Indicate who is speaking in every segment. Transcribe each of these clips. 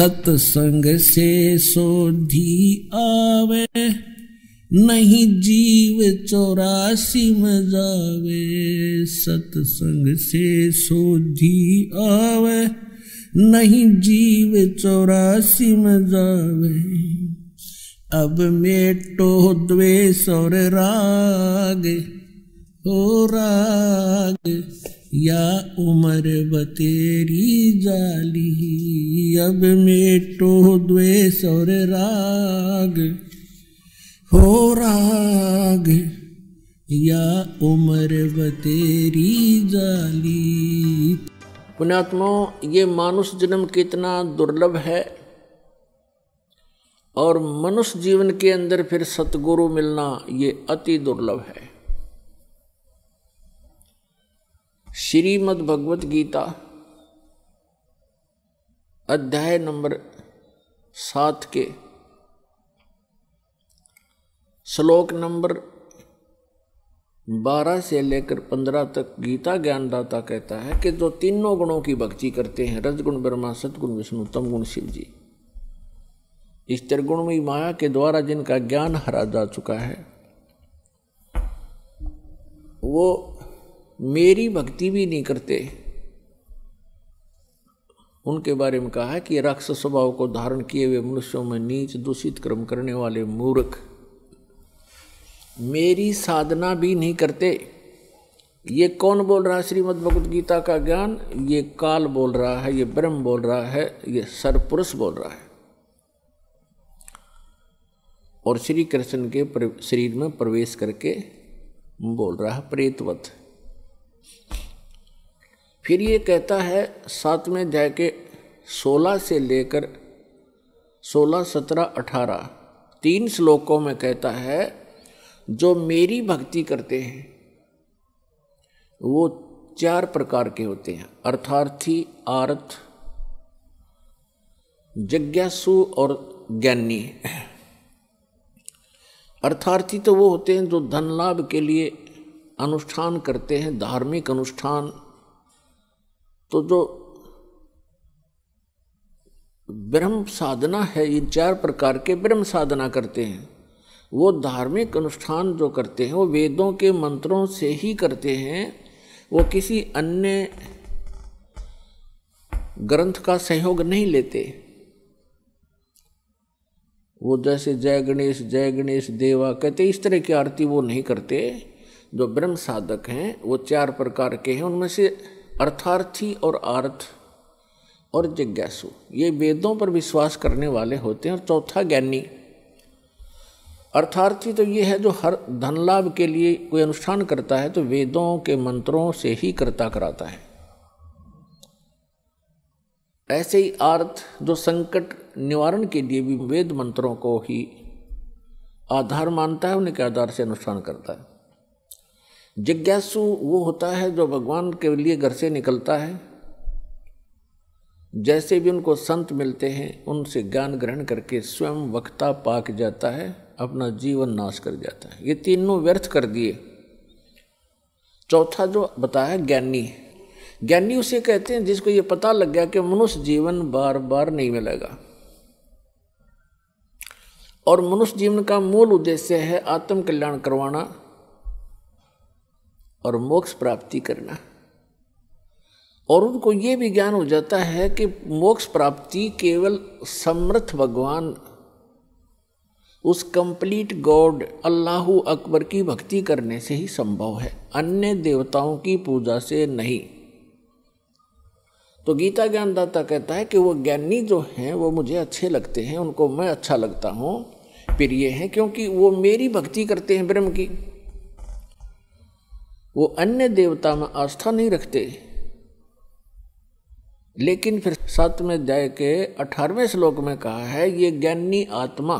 Speaker 1: सत्संग से सोधी आवे, नहीं जीव चौरासी में जावे। सत्संग से सोधी आवे, नहीं जीव चौरासी में जावे। अब मेटो द्वेष और राग, हो राग। या उम्र बतेरी जाली, अब मेटो द्वेष और राग, हो राग। या उम्र बतेरी जाली। पुण्यात्मा, ये मानुष जन्म कितना दुर्लभ है, और मनुष्य जीवन के अंदर फिर सतगुरु मिलना ये अति दुर्लभ है। श्रीमद् भगवत गीता अध्याय नंबर सात के श्लोक नंबर बारह से लेकर पंद्रह तक गीता ज्ञानदाता कहता है कि जो तीनों गुणों की भक्ति करते हैं, रजगुण, ब्रह्मा सतगुण विष्णु तम गुण शिव जी, इस त्रिगुणमयी माया के द्वारा जिनका ज्ञान हरा जा चुका है, वो मेरी भक्ति भी नहीं करते। उनके बारे में कहा है कि राक्षस स्वभाव को धारण किए हुए मनुष्यों में नीच दूषित कर्म करने वाले मूर्ख मेरी साधना भी नहीं करते। ये कौन बोल रहा है? श्रीमद् भगवद गीता का ज्ञान, ये काल बोल रहा है, ये ब्रह्म बोल रहा है, ये सरपुरुष बोल रहा है। और श्री कृष्ण के शरीर में प्रवेश करके बोल रहा है, प्रेतवत। फिर ये कहता है सात में जाके सोलह से लेकर सोलह, सत्रह, अठारह, तीन श्लोकों में कहता है, जो मेरी भक्ति करते हैं, वो चार प्रकार के होते हैं, अर्थार्थी, आर्थ, जिज्ञासु और ज्ञानी। अर्थार्थी तो वो होते हैं जो धन लाभ के लिए अनुष्ठान करते हैं, धार्मिक अनुष्ठान। तो जो ब्रह्म साधना है इन चार प्रकार के ब्रह्म साधना करते हैं। वो धार्मिक अनुष्ठान जो करते हैं, वो वेदों के मंत्रों से ही करते हैं। वो किसी अन्य ग्रंथ का सहयोग नहीं लेते। वो जैसे जय गणेश जय गणेश देवा, कहते इस तरह की आरती वो नहीं करते। जो ब्रह्म साधक हैं, वो चार प्रकार के हैं, उनमें से अर्थार्थी और आर्थ और जिज्ञासु। ये वेदों पर विश्वास करने वाले होते हैं। और चौथा ज्ञानी। अर्थार्थी तो ये है जो हर धन लाभ के लिए कोई अनुष्ठान करता है तो वेदों के मंत्रों से ही करता कराता है। ऐसे ही अर्थ जो संकट निवारण के लिए भी वेद मंत्रों को ही आधार मानता है उनके आधार से अनुष्ठान करता है। जिज्ञासु वो होता है जो भगवान के लिए घर से निकलता है। जैसे भी उनको संत मिलते हैं, उनसे ज्ञान ग्रहण करके स्वयं वक्ता पाक जाता है, अपना जीवन नाश कर जाता है। ये तीनों व्यर्थ कर दिए। चौथा जो बताया, ज्ञानी। ज्ञानी उसे कहते हैं, जिसको ये पता लग गया कि मनुष्य जीवन बार बार नहीं मिलेगा। और मनुष्य जीवन का मूल उद्देश्य है आत्म कल्याण करवाना। और मोक्ष प्राप्ति करना। और उनको ये भी ज्ञान हो जाता है कि मोक्ष प्राप्ति केवल समर्थ भगवान, उस कंप्लीट गॉड, अल्लाह अकबर की भक्ति करने से ही संभव है। अन्य देवताओं की पूजा से नहीं। तो गीता ज्ञानदाता कहता है कि वो ज्ञानी जो हैं, वो मुझे अच्छे लगते हैं, उनको मैं अच्छा लगता हूँ। फिर ये है, क्योंकि वो मेरी भक्ति करते हैं ब्रह्म की। वो अन्य देवता में आस्था नहीं रखते। लेकिन फिर सात में अध्याय के अठारहवें श्लोक में कहा है, ये ज्ञानी आत्मा,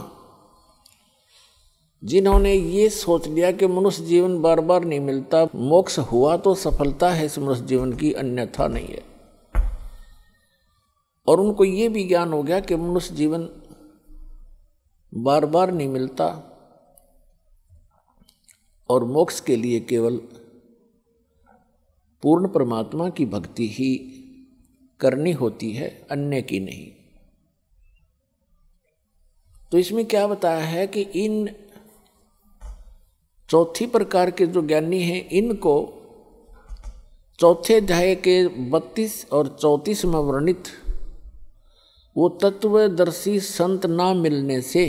Speaker 1: जिन्होंने ये सोच लिया कि मनुष्य जीवन बार बार नहीं मिलता, मोक्ष हुआ तो सफलता है इस मनुष्य जीवन की, अन्यथा नहीं है। और उनको ये भी ज्ञान हो गया कि मनुष्य जीवन बार बार नहीं मिलता, और मोक्ष के लिए केवल पूर्ण परमात्मा की भक्ति ही करनी होती है, अन्य की नहीं। तो इसमें क्या बताया है कि इन चौथी प्रकार के जो ज्ञानी हैं, इनको चौथे अध्याय के बत्तीस और चौतीस में वर्णित वो तत्वदर्शी संत ना मिलने से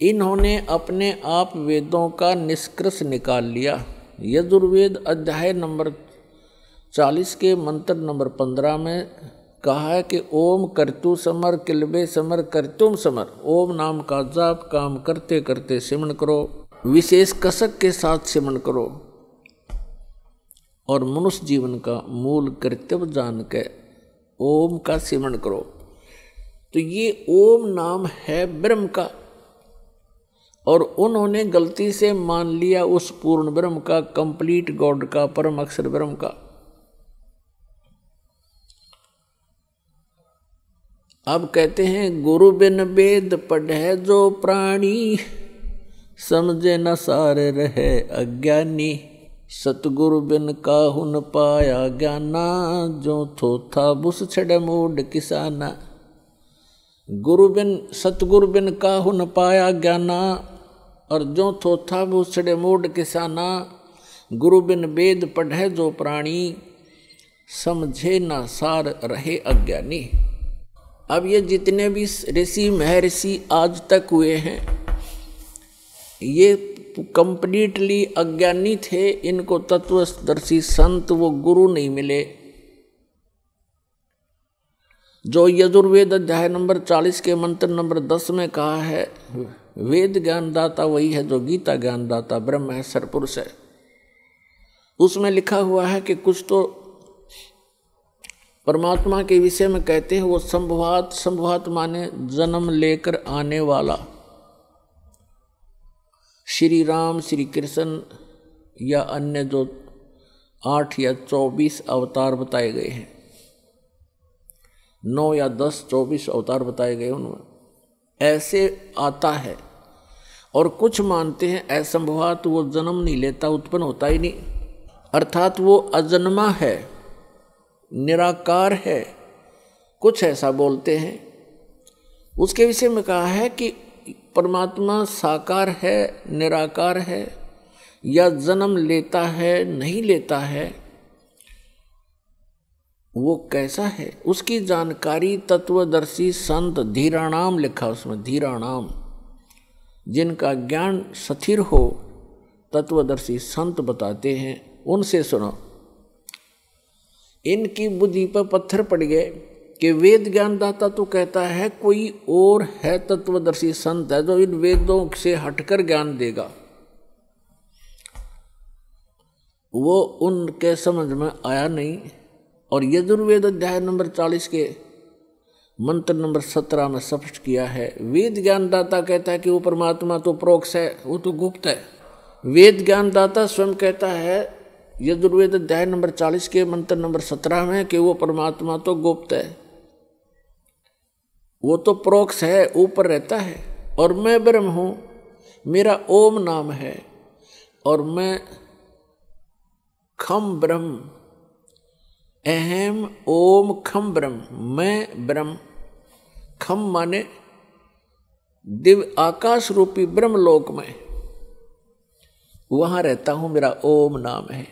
Speaker 1: इन्होंने अपने आप वेदों का निष्कर्ष निकाल लिया। यजुर्वेद अध्याय नंबर चालीस के मंत्र नंबर पंद्रह में कहा है कि ओम करतु समर, किलबे समर करतुम समर। ओम नाम का जाप काम करते करते सिमन करो। विशेष कसक के साथ सिमन करो। और मनुष्य जीवन का मूल कर्तव्य जान के ओम का सिमन करो। तो ये ओम नाम है ब्रह्म का। और उन्होंने गलती से मान लिया उस पूर्ण ब्रह्म का कंप्लीट गॉड का, परम अक्षर ब्रह्म का। अब कहते हैं, गुरु बिन वेद पढ़े जो प्राणी, समझे न सारे रहे अज्ञानी। सतगुरु बिन काहु न पाया ज्ञाना, जो थो था बुस छड़े मूड किसाना। गुरु बिन, सतगुरु बिन काहु न पाया ज्ञाना, और जो थो था बुस छड़े मूड किसाना, गुरु बिन वेद पढ़े जो प्राणी, समझे न सार रहे अज्ञानी। अब ये जितने भी ऋषि महर्षि आज तक हुए हैं, ये कंप्लीटली अज्ञानी थे, इनको तत्वदर्शी संत वो गुरु नहीं मिले। जो यजुर्वेद अध्याय नंबर चालीस के मंत्र नंबर दस में कहा है, वेद ज्ञानदाता वही है जो गीता ज्ञानदाता ब्रह्म है सरपुरुष है। उसमें लिखा हुआ है कि कुछ तो परमात्मा के विषय में कहते हैं, वो संभवात संभवात माने जन्म लेकर आने वाला। श्री राम, श्री कृष्ण या अन्य जो आठ या चौबीस अवतार बताए गए हैं। नौ या दस, चौबीस अवतार बताए गए उनमें। ऐसे आता है और कुछ मानते हैं, असंभवात वो जन्म नहीं लेता, उत्पन्न होता ही नहीं। अर्थात वो अजन्मा है। निराकार है। कुछ ऐसा बोलते हैं। उसके विषय में कहा है कि परमात्मा साकार है, निराकार है, या जन्म लेता है, नहीं लेता है, वो कैसा है? उसकी जानकारी तत्वदर्शी संत धीराणाम लिखा उसमें, धीराणाम। जिनका ज्ञान स्थिर हो, तत्वदर्शी संत बताते हैं, उनसे सुनो। इनकी बुद्धि पर पत्थर पड़ गए कि वेद ज्ञानदाता तो कहता है, कोई और है तत्वदर्शी संत है जो इन वेदों से हटकर ज्ञान देगा। वो उनके समझ में आया नहीं। और यजुर्वेद अध्याय नंबर चालीस के मंत्र नंबर सत्रह में स्पष्ट किया है, वेद ज्ञानदाता कहता है कि वो परमात्मा तो प्रोक्ष है, वो तो गुप्त है। वेद ज्ञानदाता स्वयं कहता है यजुर्वेद अध्याय नंबर चालीस के मंत्र नंबर सत्रह में कि वो परमात्मा तो गुप्त है। वो तो प्रोक्ष है, ऊपर रहता है और मैं ब्रह्म हूँ, मेरा ओम नाम है और मैं खम ब्रह्म, अहम ओम खम ब्रह्म, मैं ब्रह्म। खम माने दिव्य आकाश रूपी ब्रह्म लोक में, वहाँ रहता हूँ, मेरा ओम नाम है।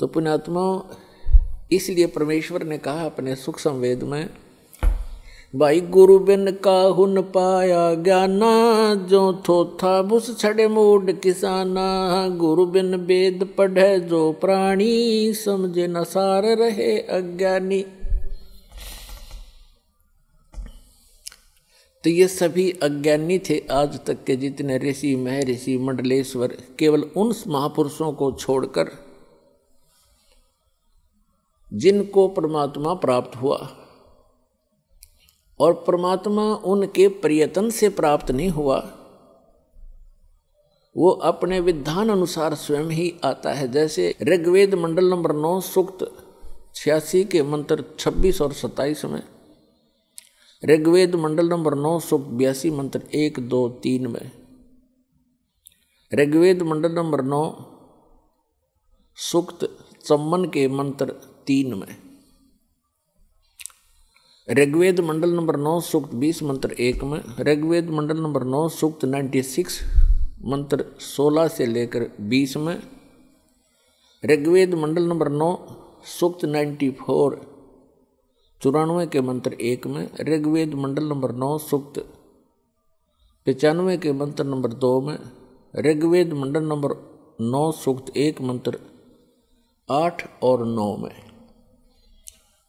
Speaker 1: तो पुण्यात्मा, इसलिए परमेश्वर ने कहा अपने सुख संवेद में, भाई गुरु बिन का हुन पाया ज्ञाना, जो थो था बुस छड़े मूड किसाना। गुरु बिन वेद पढ़े जो प्राणी, समझे न सार रहे अज्ञानी। तो ये सभी अज्ञानी थे आज तक के जितने ऋषि, महर्षि, मंडलेश्वर, केवल उन महापुरुषों को छोड़कर जिनको परमात्मा प्राप्त हुआ। और परमात्मा उनके प्रयत्न से प्राप्त नहीं हुआ। वो अपने विधान अनुसार स्वयं ही आता है। जैसे ऋग्वेद मंडल नंबर नौ, सूक्त छियासी के मंत्र छब्बीस और सत्ताईस में, ऋग्वेद मंडल नंबर नौ, सूक्त बयासी मंत्र एक, दो, तीन में, ऋग्वेद मंडल नंबर नौ, सूक्त चम्मन के मंत्र तीन में। ऋग्वेद मंडल नंबर नौ, सूक्त बीस, मंत्र एक में। ऋग्वेद मंडल नंबर नौ, सूक्त नाइन्टी सिक्स मंत्र सोलह से लेकर बीस में। ऋग्वेद मंडल नंबर नौ, सूक्त नाइन्टी फोर चौरानवे के मंत्र एक में। ऋग्वेद मंडल नंबर नौ, सूक्त पचानवे के मंत्र नंबर दो में। ऋग्वेद मंडल नंबर नौ, सूक्त एक, मंत्र आठ और नौ में।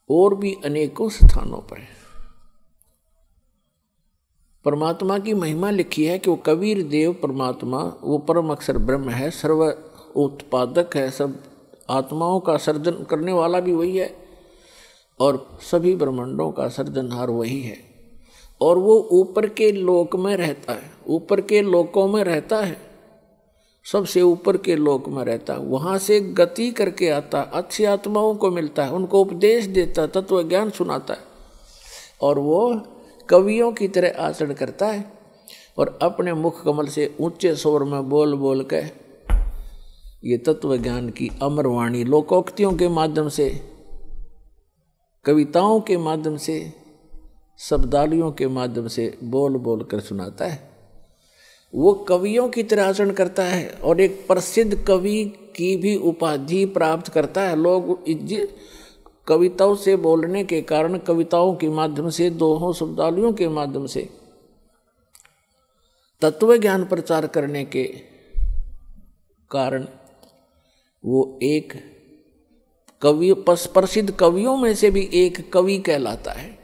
Speaker 1: और भी अनेकों स्थानों पर है। परमात्मा की महिमा लिखी है कि वो कबीर देव परमात्मा, वो परम अक्षर ब्रह्म है, सर्व उत्पादक है, सब आत्माओं का सर्जन करने वाला भी वही है और सभी ब्रह्मांडों का सर्जनहार वही है। और वो ऊपर के लोक में रहता है, ऊपर के लोकों में रहता है। सबसे ऊपर के लोक में रहता है। वहाँ से गति करके आता अच्छी आत्माओं को मिलता है। उनको उपदेश देता है। तत्व ज्ञान सुनाता है। और वो कवियों की तरह आचरण करता है। और अपने मुख कमल से ऊँचे स्वर में बोल बोल के ये तत्व ज्ञान की अमरवाणी लोकोक्तियों के माध्यम से, कविताओं के माध्यम से शब्दालियों के माध्यम से बोल बोल कर सुनाता है। वो कवियों की तरह आचरण करता है और एक प्रसिद्ध कवि की भी उपाधि प्राप्त करता है। लोग कविताओं से बोलने के कारण कविताओं के माध्यम से, दोहों शब्दावलियों के माध्यम से तत्व ज्ञान प्रचार करने के कारण वो एक कवि प्रसिद्ध कवियों में से भी एक कवि कहलाता है।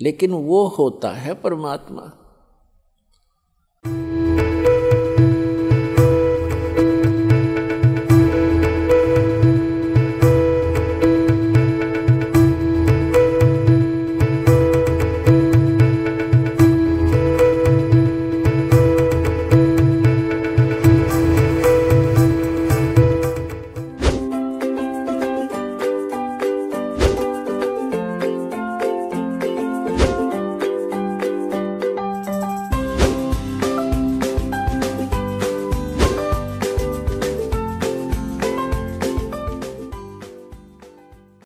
Speaker 1: लेकिन वो होता है परमात्मा।